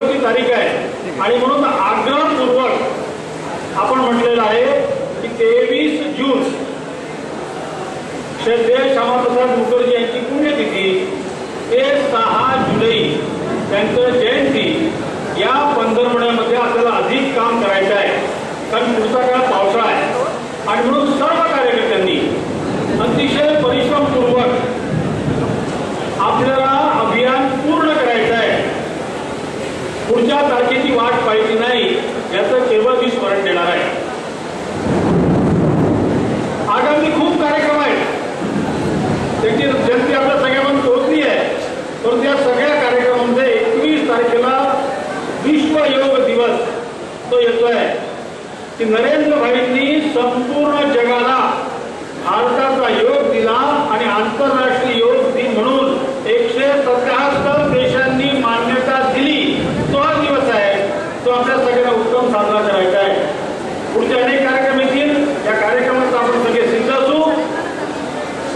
तारीख आहे. आणि म्हणून आग्रहपूर्वक आपण म्हटलेलं आहे की तेवीस जून श्रद्धेय श्यामाप्रसाद मुखर्जी यांची पुण्यतिथी ते सहा जुलै त्यांचं जयंती या पंधरवड्यामध्ये आपल्याला अधिक काम करायचं आहे. पुढच्या तारखेची वाट पाहिली नाही याचं केवळ मी स्मरण देणार आहे. आगामी खूप कार्यक्रम आहेत. त्याची जयंती आपल्या सगळ्यांना पोहोचली आहे. परंतु या सगळ्या कार्यक्रमामध्ये एकवीस तारखेला विश्व योग दिवस तो येतोय. की नरेंद्र भाईंनी संपूर्ण जगाला भारताचा योग दिला आणि आंतरराष्ट्रीय योग दिन म्हणून एकशे सत्याहत्तर देशांनी मान्यता दिली तो हा दिवस आहे तो आपल्या सगळ्यांना उत्तम साजरा करायचा आहे पुढचे अनेक कार्यक्रम येतील या कार्यक्रमात आपण सगळे सिद्ध असू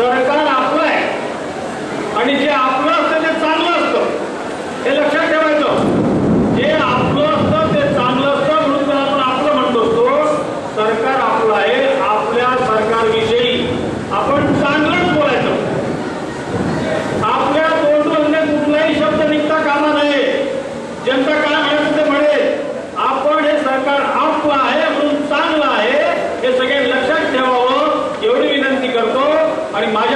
सरकार आपलं आहे. आणि जे आपलं हमारी माँ